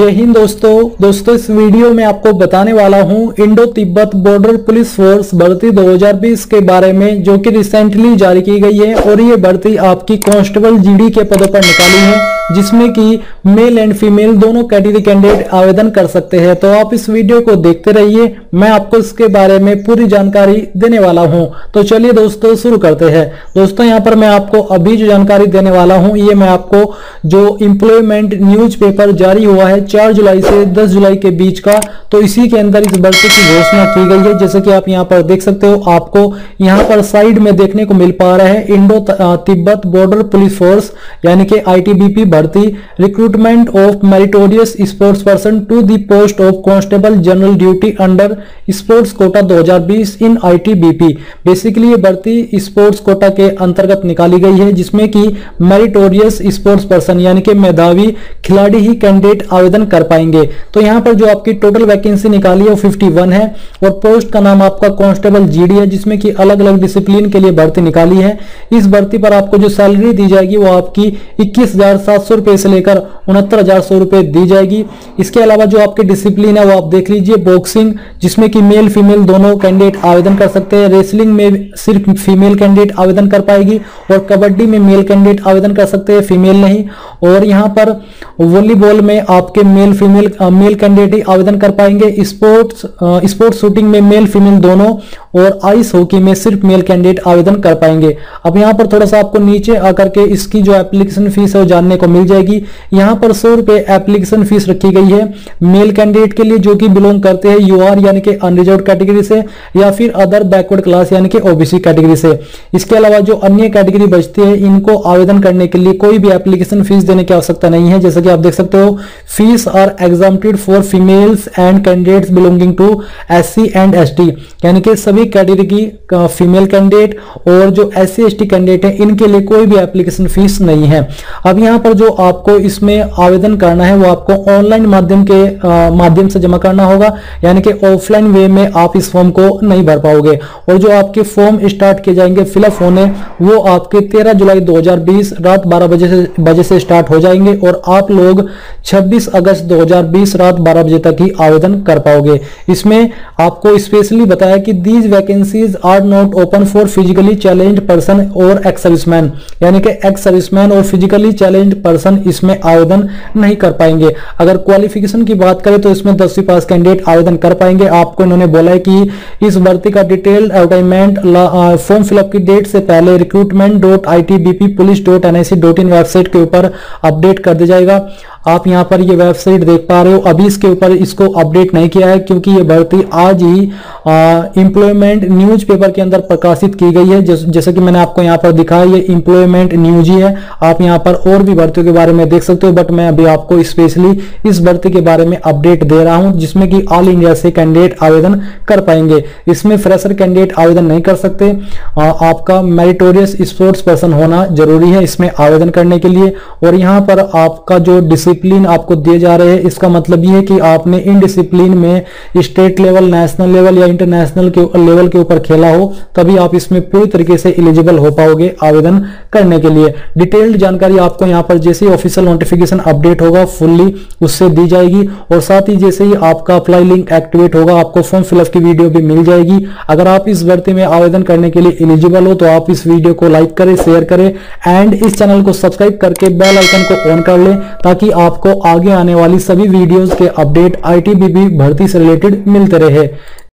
जय हिंद दोस्तों। दोस्तों, इस वीडियो में आपको बताने वाला हूँ Indo Tibet border police force भर्ती 2020 के बारे में, जो कि रिसेंटली जारी की गई है, और ये भर्ती आपकी कांस्टेबल जीडी के पदों पर निकाली है, जिसमें कि मेल एंड फीमेल दोनों कैटेगरी कैंडिडेट आवेदन कर सकते हैं। तो आप इस वीडियो को देखते रहिए, मैं आपको इसके बारे में पूरी जानकारी देने वाला हूँ। तो चलिए दोस्तों, शुरू करते हैं। दोस्तों, यहाँ पर मैं आपको अभी जो जानकारी देने वाला हूँ, ये मैं आपको जो इम्प्लॉयमेंट न्यूज़ पेपर जारी हुआ है चार जुलाई से दस जुलाई के बीच का तो इसी के अंदर इस भर्ती की घोषणा की गई है। जैसे कि आप यहाँ पर देख सकते हो, आपको यहाँ पर साइड में देखने को मिल पा रहा है Indo Tibet border police force, यानी कि आईटीबीपी भर्ती recruitment of meritorious sports person to the post of constable general duty under sports quota 2020 in ITBP basically ये भर्ती स्पोर्ट्स कोटा के अंतर्गत निकाली गई है, जिसमें कि मेरिटोरियस स्पोर्ट्स पर्सन यानी कि मेधावी, खिलाड़ी ही कैंडिडेट आवेदन कर पाएँगे। तो यहाँ पर जो आपकी टोटल वैकेंसी निकाली है वो 51 है और पोस्ट का नाम आपका कांस्टेबल जीडी है, जिसमें कि अलग अलग डिसिप्लिन के लिए भर्ती निकाली है। इस भर्ती पर आपको जो सैलरी दी जाएगी वो आपकी इक्कीस रुपए से लेकर उनहत्तर दी जाएगी। इसके अलावा जो आपके डिसिप्लिन है वो आप देख लीजिए बॉक्सिंग जिसमें कि मेल फीमेल दोनों कैंडिडेट आवेदन कर सकते हैं। रेसलिंग में सिर्फ़ फीमेल कैंडिडेट आवेदन कर पाएगी और कबड्डी में मेल कैंडिडेट आवेदन कर सकते हैं फीमेल नहीं। और यहाँ पर वॉलीबॉल में आपके मेल फीमेल मेल कैंडिडेट आवेदन कर पाएँगे। स्पोर्ट्स स्पोर्ट्स शूटिंग में मेल फीमेल दोनों और आइस हॉकी में सिर्फ़ मेल कैंडिडेट आवेदन कर पाएँगे। अब यहाँ पर थोड़ा सा आपको नीचे आकर के इसकी जो एप्लीकेशन फ़ीस है वो जानने को मिल जाएगी। यहाँ पर सौ रुपए एप्लीकेशन फ़ीस रखी गई है। मेल कैंडिडेट के लिए जो कि बिलोंग करते हैं यूआर यानी कि अनरिजर्व कैटेगरी से या फिर अदर बैकवर्ड क्लास यानी कि ओबीसी कैटेगरी से। इसके अलावा जो अन्य कैटेगरी बचती है, इनको आवेदन करने के लिए कोई भी एप्लीकेशन फ़ीस देने की आवश्यकता नहीं है। जैसे कि आप देख सकते हो fees are exempted for females and candidates belonging to SC and ST यानी कि सभी कैटेगरी की फीमेल कैंडिडेट और जो एस सी कैंडिडेट है, इनके लिए कोई भी एप्लीकेशन फ़ीस नहीं है। अब यहाँ पर जो आपको इसमें आवेदन करना है, वो आपको ऑनलाइन माध्यम के माध्यम से जमा करना होगा। यानी कि ऑफलाइन वे में आप इस फॉर्म को नहीं भर पाओगे। और जो आपके फॉर्म स्टार्ट किए जाएँगे फिलअप होने, वो आपके 13 जुलाई 2020 रात 12 बजे से बजे से स्टार्ट हो जाएँगे और आप लोग 26 अगस्त 2020 रात 12 बजे तक ही आवेदन कर पाओगे। इसमें आपको स्पेशली बताया कि these vacancies are not open for physically challenge person और एक्स सर्विसमैन यानी कि एक्स सर्विसमैन और फिजिकली चैलेंज पर्सन इसमें आवेदन नहीं कर पाएँगे। अगर क्वालिफिकेशन की बात करें तो इसमें दसवीं पास कैंडिडेट आवेदन कर पाएँगे। आपको इन्होंने बोला है कि इस भर्ती का detailed advertisement form fill up की डेट से पहले recruitment dot I T B P police dot N I C dot in website के ऊपर अपडेट कर दिया जाएगा। आप यहाँ पर ये वेबसाइट देख पा रहे हो। अभी इसके ऊपर इसको अपडेट नहीं किया है, क्योंकि ये भर्ती आज ही इंप्लॉयमेंट न्यूज़ पेपर के अंदर प्रकाशित की गई है। जैसे कि मैंने आपको यहाँ पर दिखाया, ये इंप्लॉयमेंट न्यूज़ ही है। आप यहाँ पर और भी भर्तियों के बारे में देख सकते हो बट मैं अभी आपको स्पेशली इस भर्ती के बारे में अपडेट दे रहा हूँ, जिसमें कि ऑल इंडिया से कैंडिडेट आवेदन कर पाएँगे। इसमें फ्रेशर कैंडिडेट आवेदन नहीं कर सकते। आपका मेरिटोरियस स्पोर्ट्स पर्सन होना ज़रूरी है इसमें आवेदन करने के लिए। और यहाँ पर आपका जो डिसिप्लिन आपको दिए जा रहे हैं। इसका मतलब ये है कि आपने इन डिसिप्लिन में स्टेट लेवल नेशनल लेवल या इंटरनेशनल के लेवल के ऊपर खेला हो, तभी आप इसमें पूरी तरीके से एलिजिबल हो पाओगे आवेदन करने के लिए। डिटेल्ड जानकारी आपको यहाँ पर जैसे ही ऑफिशियल नोटिफिकेशन अपडेट होगा फुल्ली उससे दी जाएगी और साथ ही जैसे ही आपका अप्लाई लिंक एक्टिवेट होगा, आपको फॉर्म फिलअप की वीडियो भी मिल जाएगी। अगर आप इस भर्ती में आवेदन करने के लिए एलिजिबल हो तो आप इस वीडियो को लाइक करें शेयर करें एंड इस चैनल को सब्सक्राइब करके बेल आइकन को ऑन कर लें, ताकि आपको आगे आने वाली सभी वीडियोस के अपडेट आईटीबीपी भर्ती से रिलेटेड मिलते रहे।